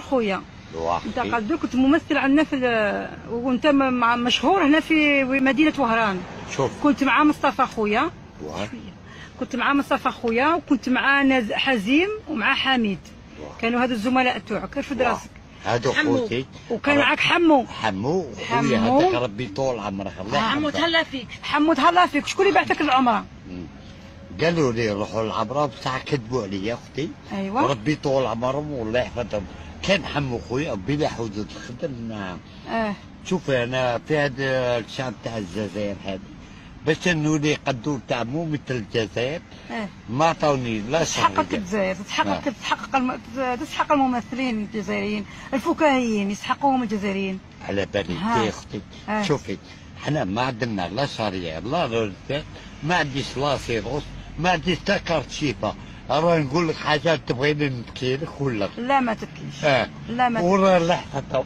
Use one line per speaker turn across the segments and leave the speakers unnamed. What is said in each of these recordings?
خويا. انت قدر كنت ممثل عندنا في وانت مشهور هنا في مدينة وهران.
شوف.
كنت مع مصطفى خويا. كنت مع مصطفى خويا وكنت مع نز- حزيم ومع حميد. كانوا هادو الزملاء تاعك. ارفد. راسك
هادو
حمو.
خوتي.
وكان معاك حمو.
حمو. خويا
حمو.
هذاك ربي طول عمرك. الله
حمو. تهلا فيك. حمو تهلا فيك. شكون اللي بعثك للعمرة؟
قالوا لي روحوا العمره بصح كذبوا علي أختي.
أيوه.
وربي طول عمرهم والله يحفظهم. كان حمو خويا بلا حدود الخدم نعم
آه.
شوف أنا في هذا الشعب تاع الجزائر هذه باش نولي قدور تاع مو مثل الجزائر
آه.
ما عطاوني لا
تحقق الجزائر تتحقق
نعم.
تتحقق الم... تستحق الممثلين الجزائريين الفكاهيين يستحقوهم الجزائريين.
على بالي. يا أختي.
آه.
شوفي إحنا ما عندنا لا شرعيه لا رزق ما عنديش لا سيروس ما عنديش تا كارت شيفا. راه نقول لك حاجة تبغيني نبكي لك ولا؟
لا ما تبكيش
آه.
لا ما
وراه لا حتى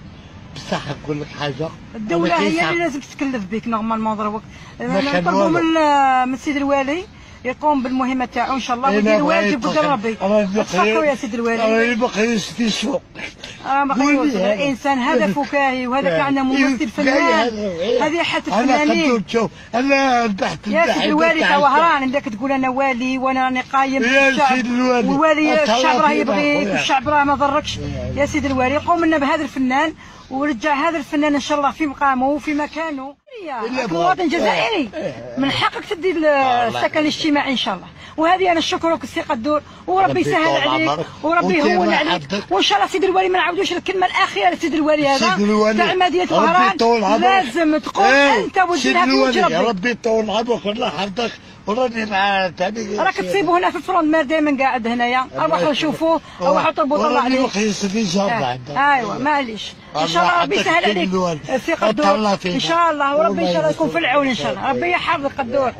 بصح نقول لك حاجة.
الدولة
أنا
هي اللي لازم تتكلف بك نورمالمون دروك نطلبوا. من من السيد الوالي يقوم بالمهمة تاعو إن شاء الله ويدير واجب قدام ربي تفكروا يا سيد الوالي؟
أنا في
ما
قولي
قيوس
هذا.
الإنسان هذا فكاهي وهذا
إيه.
كان ممثل
إيه.
فنان
إيه.
هذه حتى الفنانين
أنا ذبحت
يا سيد الوالي وهران عندك تقول أنا والي وأنا راني قايم
يا الوالي.
والوالي الشعب راه يبغيك. والشعب راه ما ضركش
إيه.
يا سيد الوالي قوم لنا بهذا الفنان ورجع هذا الفنان إن شاء الله في مقامه وفي مكانه مواطن جزائري
إيه.
من حقك تدي السكن الاجتماعي إن شاء الله وهذه أنا نشكرك السي قدور وربي
ربي
يسهل عليك. وربي يهون عليك. وإن شاء الله سيد الوالي ما نعاودوش الكلمة الأخيرة لسيد الوالي هذا. تاع
مدينة
وهران. لازم تقوم
إيه، أنت
في وجه ربي
ربي يطول عمرك الله يحفظك وراني مع تاني
راك تصيبوا هنا في الفرون مار دائما قاعد هنايا. ارواحوا شوفوا ارواحوا طلبوا الله
وراني
عليك
مقيس في
أيوه معليش. إن شاء الله ربي يسهل عليك.
فيك.
إن شاء الله وربي إن شاء الله
والله
يكون في العون إن شاء الله. ربي يحفظك قدور